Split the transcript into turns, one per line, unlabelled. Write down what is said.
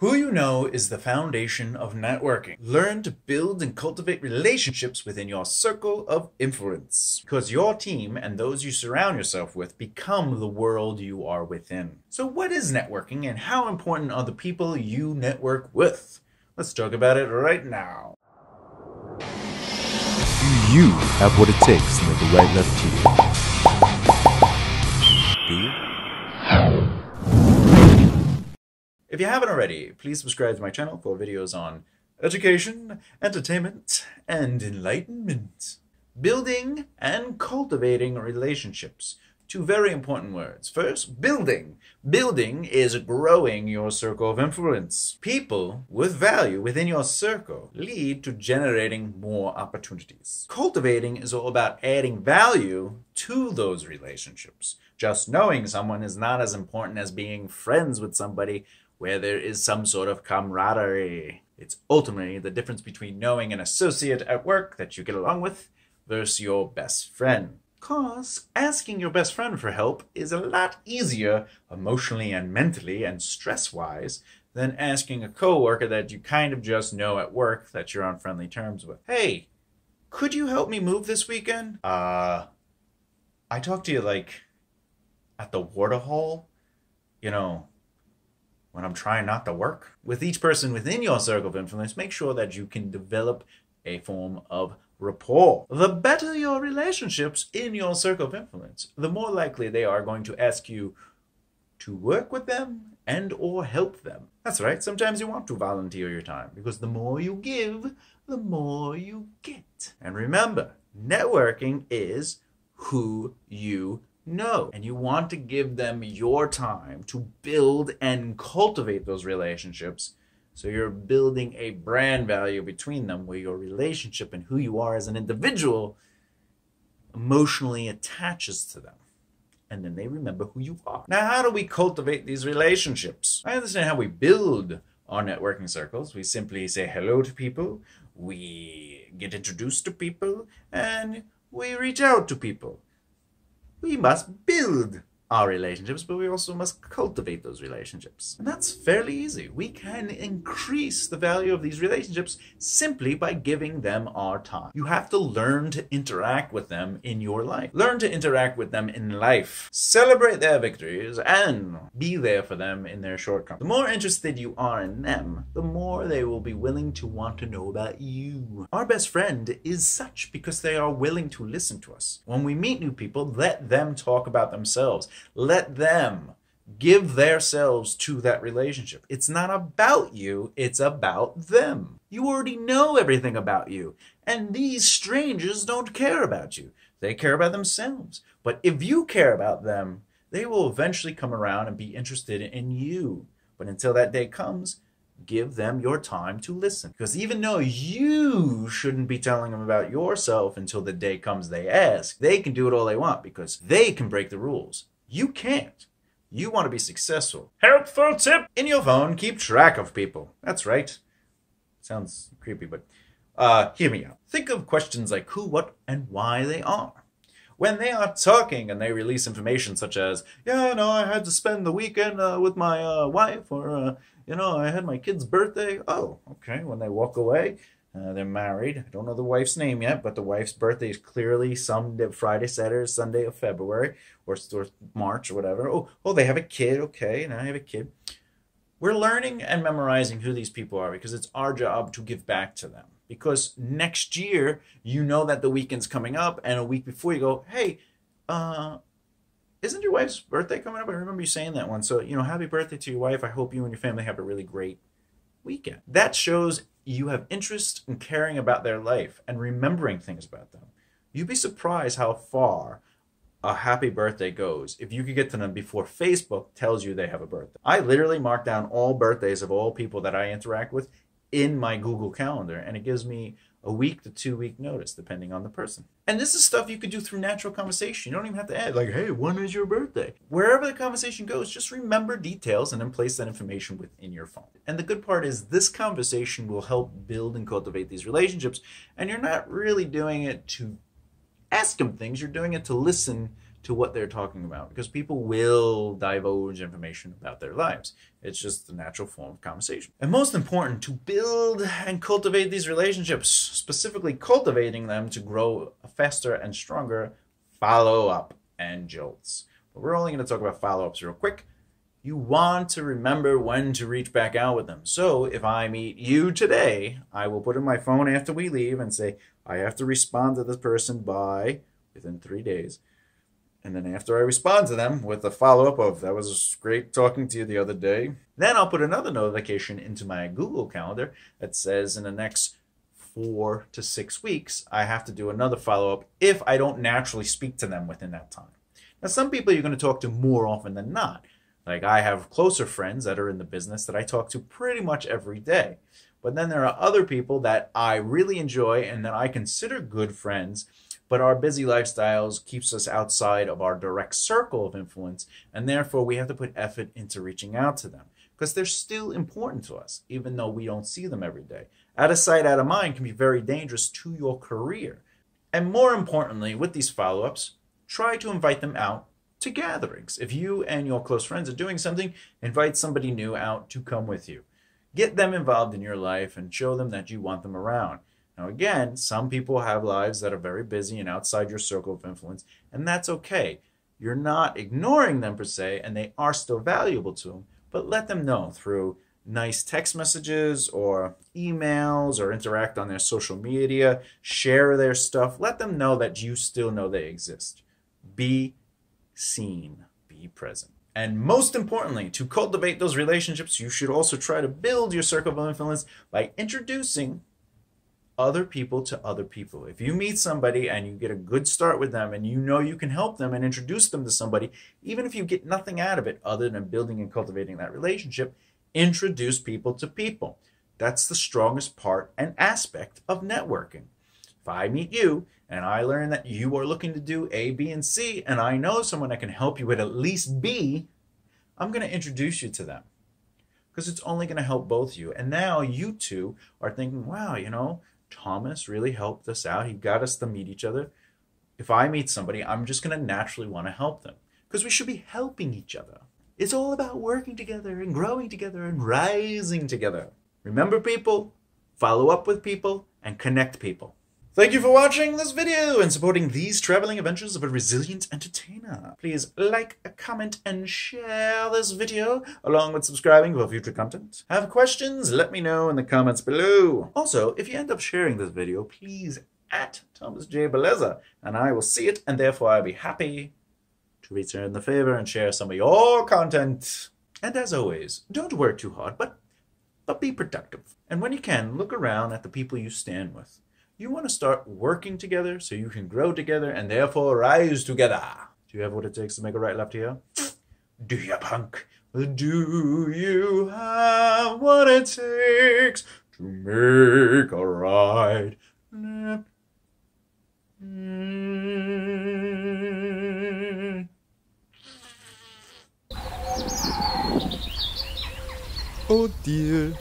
Who you know is the foundation of networking. Learn to build and cultivate relationships within your circle of influence. Because your team and those you surround yourself with become the world you are within. So, what is networking and how important are the people you network with? Let's talk about it right now.
Do you have what it takes to make a right left team? Do you?
If you haven't already, please subscribe to my channel for videos on education, entertainment, and enlightenment. Building and cultivating relationships. Two very important words. First, building. Building is growing your circle of influence. People with value within your circle lead to generating more opportunities. Cultivating is all about adding value to those relationships. Just knowing someone is not as important as being friends with somebody where there is some sort of camaraderie. It's ultimately the difference between knowing an associate at work that you get along with versus your best friend. Cause asking your best friend for help is a lot easier emotionally and mentally and stress wise than asking a coworker that you kind of just know at work that you're on friendly terms with. Hey, could you help me move this weekend? Uh, I talked to you like at the water hole, you know, when I'm trying not to work. With each person within your circle of influence, make sure that you can develop a form of rapport. The better your relationships in your circle of influence, the more likely they are going to ask you to work with them and or help them. That's right, sometimes you want to volunteer your time because the more you give, the more you get. And remember, networking is who you know. And you want to give them your time to build and cultivate those relationships. So you're building a brand value between them where your relationship and who you are as an individual emotionally attaches to them. And then they remember who you are. Now, how do we cultivate these relationships? I understand how we build our networking circles. We simply say hello to people, we get introduced to people, and we reach out to people we must build our relationships, but we also must cultivate those relationships. And that's fairly easy. We can increase the value of these relationships simply by giving them our time. You have to learn to interact with them in your life. Learn to interact with them in life. Celebrate their victories and be there for them in their shortcomings. The more interested you are in them, the more they will be willing to want to know about you. Our best friend is such because they are willing to listen to us. When we meet new people, let them talk about themselves let them give themselves to that relationship. It's not about you, it's about them. You already know everything about you, and these strangers don't care about you. They care about themselves. But if you care about them, they will eventually come around and be interested in you. But until that day comes, give them your time to listen. Because even though you shouldn't be telling them about yourself until the day comes they ask, they can do it all they want because they can break the rules. You can't. You want to be successful. Helpful tip! In your phone, keep track of people. That's right. Sounds creepy, but uh, hear me out. Think of questions like who, what, and why they are. When they are talking and they release information such as, yeah, no, I had to spend the weekend uh, with my uh, wife, or, uh, you know, I had my kid's birthday. Oh, okay. When they walk away, uh, they're married. I don't know the wife's name yet, but the wife's birthday is clearly some Friday, Saturday, Sunday of February or, or March or whatever. Oh, oh, they have a kid. Okay, now I have a kid. We're learning and memorizing who these people are because it's our job to give back to them. Because next year, you know that the weekend's coming up, and a week before you go, hey, uh, isn't your wife's birthday coming up? I remember you saying that one. So, you know, happy birthday to your wife. I hope you and your family have a really great weekend. That shows you have interest in caring about their life and remembering things about them. You'd be surprised how far a happy birthday goes if you could get to them before Facebook tells you they have a birthday. I literally mark down all birthdays of all people that I interact with in my Google Calendar, and it gives me a week to two week notice, depending on the person. And this is stuff you could do through natural conversation. You don't even have to add, like, hey, when is your birthday? Wherever the conversation goes, just remember details and then place that information within your phone. And the good part is, this conversation will help build and cultivate these relationships. And you're not really doing it to ask them things, you're doing it to listen to what they're talking about because people will divulge information about their lives. It's just the natural form of conversation. And most important, to build and cultivate these relationships, specifically cultivating them to grow faster and stronger, follow up and jolts. But we're only going to talk about follow ups real quick. You want to remember when to reach back out with them. So if I meet you today, I will put in my phone after we leave and say, I have to respond to this person by within three days. And then after I respond to them with a follow up of that was great talking to you the other day, then I'll put another notification into my Google Calendar that says in the next four to six weeks, I have to do another follow up if I don't naturally speak to them within that time. Now, some people you're going to talk to more often than not. Like I have closer friends that are in the business that I talk to pretty much every day. But then there are other people that I really enjoy and that I consider good friends, but our busy lifestyles keeps us outside of our direct circle of influence, and therefore we have to put effort into reaching out to them because they're still important to us, even though we don't see them every day. Out of sight, out of mind can be very dangerous to your career. And more importantly, with these follow ups, try to invite them out to gatherings. If you and your close friends are doing something, invite somebody new out to come with you. Get them involved in your life and show them that you want them around. Now, again, some people have lives that are very busy and outside your circle of influence, and that's okay. You're not ignoring them per se, and they are still valuable to them, but let them know through nice text messages or emails or interact on their social media, share their stuff. Let them know that you still know they exist. Be seen, be present. And most importantly, to cultivate those relationships, you should also try to build your circle of influence by introducing other people to other people. If you meet somebody and you get a good start with them and you know you can help them and introduce them to somebody, even if you get nothing out of it other than building and cultivating that relationship, introduce people to people. That's the strongest part and aspect of networking. If I meet you and I learn that you are looking to do A, B, and C, and I know someone that can help you with at least B, I'm going to introduce you to them because it's only going to help both you. And now you two are thinking, wow, you know, Thomas really helped us out. He got us to meet each other. If I meet somebody, I'm just going to naturally want to help them because we should be helping each other. It's all about working together and growing together and rising together. Remember, people, follow up with people, and connect people. Thank you for watching this video and supporting these traveling adventures of a resilient entertainer. Please like, comment, and share this video, along with subscribing for future content. Have questions? Let me know in the comments below. Also, if you end up sharing this video, please at Thomas J. Bellezza, and I will see it, and therefore I'll be happy to return the favor and share some of your content. And as always, don't work too hard, but but be productive. And when you can, look around at the people you stand with you want to start working together so you can grow together and therefore rise together. Do you have what it takes to make a right left here? Do you, punk? Do you have what it takes to make a right left?
Oh dear.